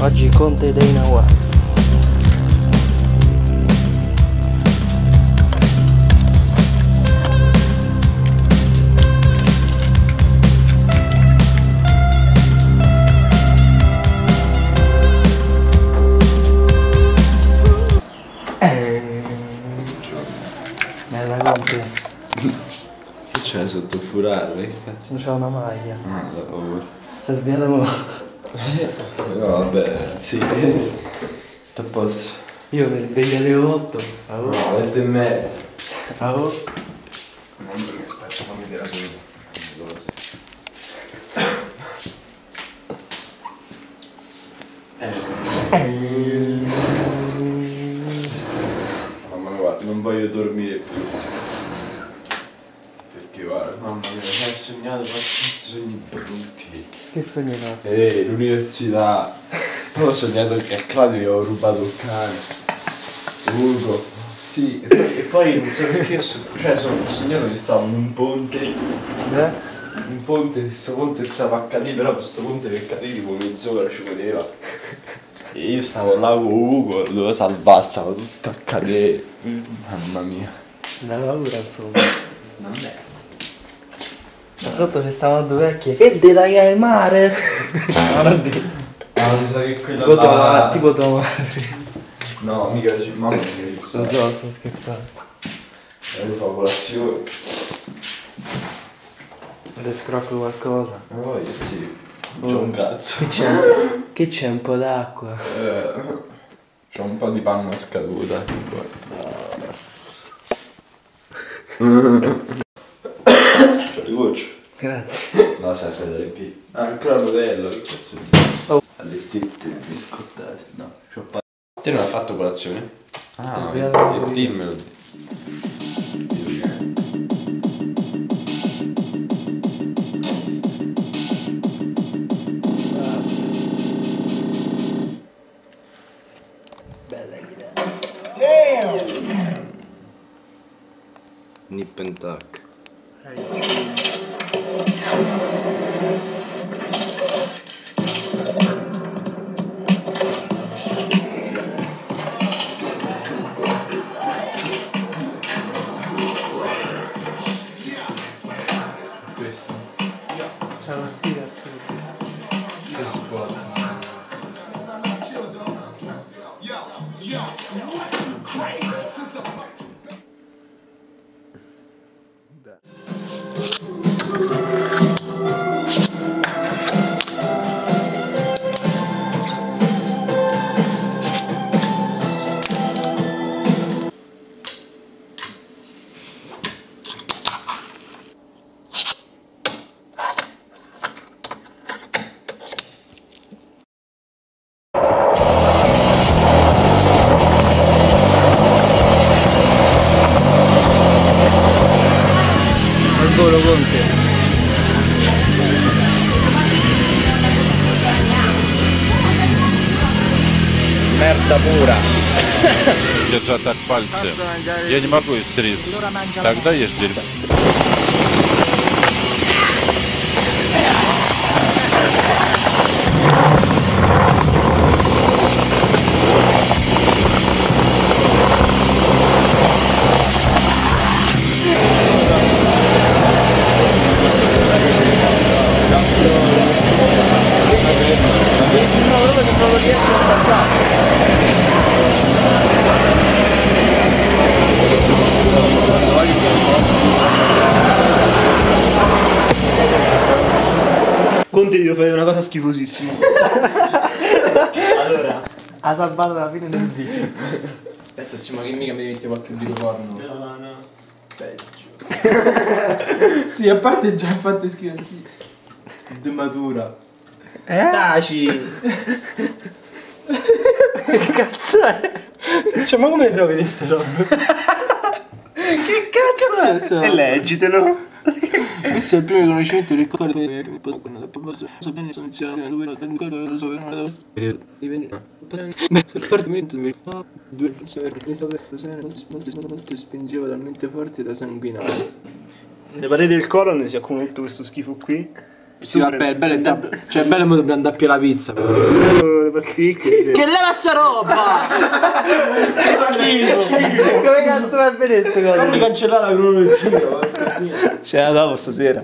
Oggi Conte dei Nawà. C'è sotto il furare? Che cazzo? non c'è una maglia. Ah, da paura. Stai svegliato mo. No, vabbè, sì. Te posso. Io mi sveglio alle 8. Ah, oh. No, 20 e mezzo. Ah, oh. Non mi aspetta, fammi tirare su. Mamma mia, guarda, non voglio dormire più. Perché guarda, hai sognato quanti sogni brutti. Che sogno no? Eh, l'università. Poi ho sognato che a Claudio gli avevo rubato il cane. Ugo. Sì, e poi, e poi non so perché ho so- cioè, sono ho sognato che stavo in un ponte. Eh? Un ponte, questo ponte stava a cadere, però questo ponte per cadere tipo mezz'ora ci voleva. E io stavo là con Ugo, lo dovevo salvare, stavo tutto a cadere. Mamma mia. Una paura insomma. Non è. Da sotto ci stavano due vecchie. Che dei tagliare il mare? Ah, mi sa che quella tipo tua, là- tipo tua madre. No, mica ci mamma mia, che so. Non so, sto scherzando. Io fa colazione. Le scrocco qualcosa. Ma poi sì. C'ho un cazzo. Che c'è? che c'è un po' d'acqua? Eh, C'ho un po' di panna scaduta. C'ho le gocce. Grazie. No, sai, aspetta, riempi. Ah, ancora il modello, che cazzo di... Oh. Alle tette biscottate. No, c'ho pa... Te non hai fatto colazione? Ah, Svegliato e dimmelo. Bella idea. Nip and tuck. C'è Conte. Merda pura. держа так пальцы. Я не могу есть рис. Тогда ешь дерьмо. Conte devo fare una cosa schifosissima. allora, Ha salvato la fine del video. Aspetta, sì, ma che mica mi metti qualche video porno? no, no. Peggio. Sì, a parte già fatte schifo sì. De matura. Eh? Taci! Che cazzo è? Cioè, ma come le trovi queste robe? Che cazzo è? E leggitelo. Questo è il primo riconoscimento del cuore so bene sono iniziato dove ancora lo so non lo so. Due forse spingeva talmente forte da sanguinare. Le pareti del colon si accumula tutto questo schifo qui. sì vabbè bello cioè bello mo dobbiamo andare più la pizza Le pasticche. che leva sta roba Come cazzo va bene queste cose? fammi cancellare la cronologia Ce la davo stasera.